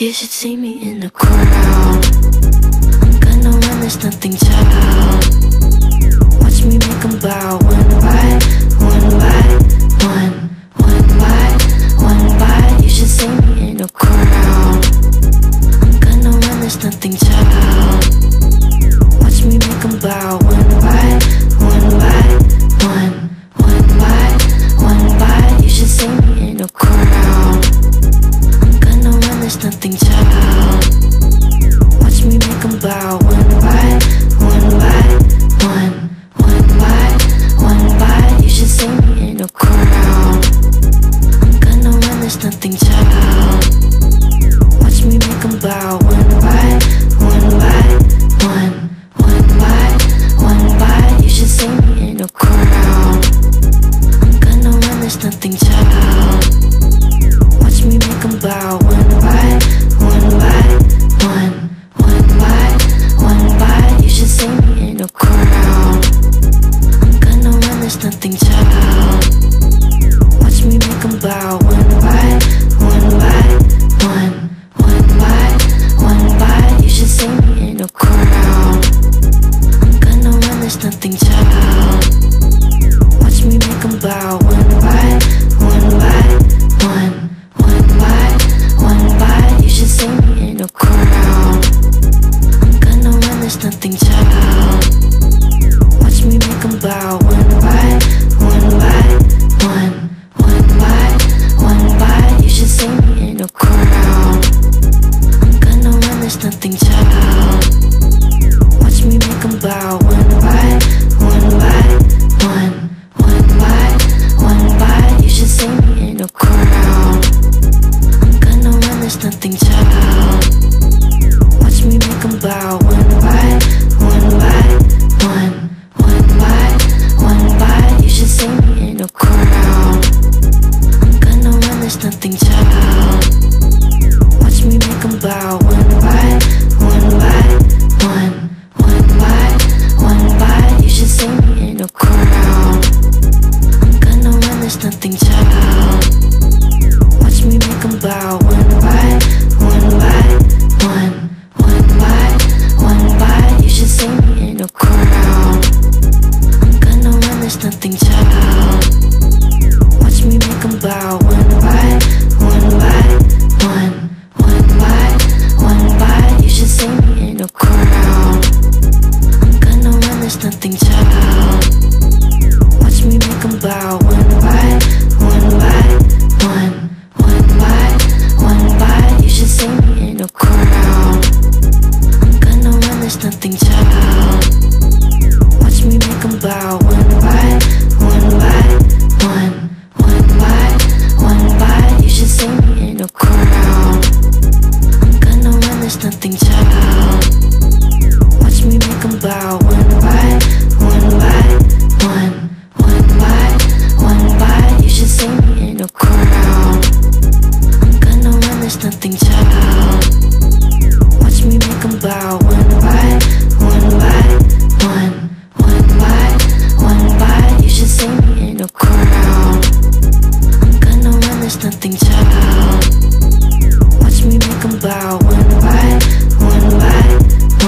You should see me in the crowd. I'm gonna run, there's nothing child. Watch me make 'em bow one by one by one, one by one by. You should see me in the crowd. I'm gonna run, there's nothing child. Watch me make 'em bow bow one by one by one, one by one by. You should see me in the crowd. I'm gonna run, there's nothing child. Watch me make 'em bow one by one by one, one by one by. You should see me in the crowd. I'm gonna run, there's nothing child. Watch me make 'em bow one by there's nothing child. Watch me make 'em bow one by one by one, one by one by. You should see me in the crowd. I'm gonna run, there's nothing child. Watch me make 'em bow one by one by one, one by one by. You should see me in the crowd. I'm gonna run, there's nothing child. Watch me make 'em bow me bow one by one by one, one by one by. You should see me in the crowd. I'm gonna run, there's nothing child. Watch me make 'em bow one by one by one, one by one by. You should see me in the crowd. I'm gonna run, there's nothing child. Watch me make 'em bow Watch me make 'em bow one by one by one, one by one by. You should see me in crowd. I'm nothing. Watch me bow one by one by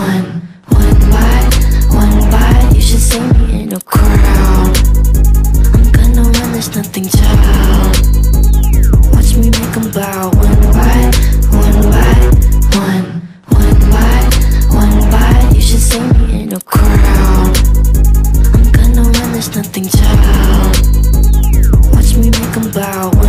one, one by one by. You should see me in crowd. I'm. Watch me make 'em bow run,